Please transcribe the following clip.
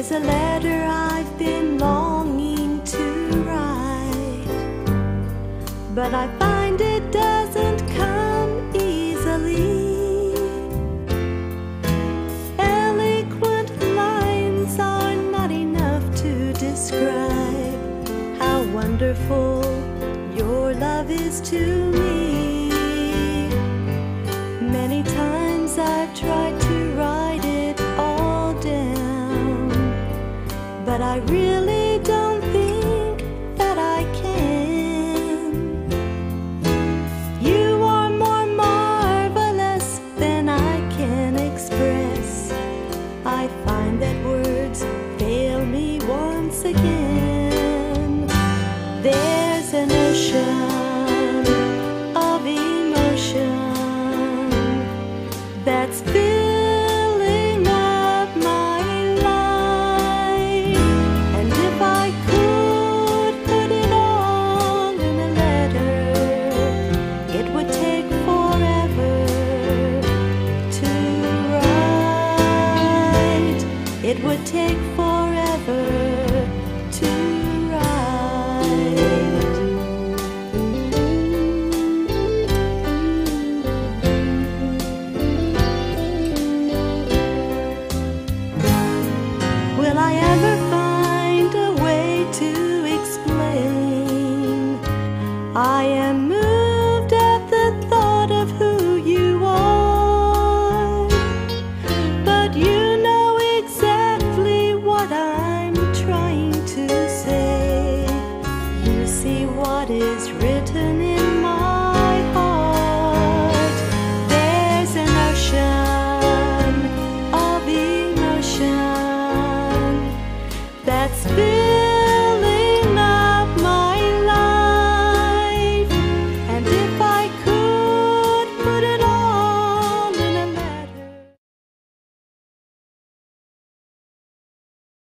There's a letter I've been longing to write, but I find it doesn't come easily. Eloquent lines are not enough to describe how wonderful your love is to me. I really don't think that I can. You are more marvelous than I can express. I find that words fail me once again. There's an ocean of emotion that's would take forever to is real.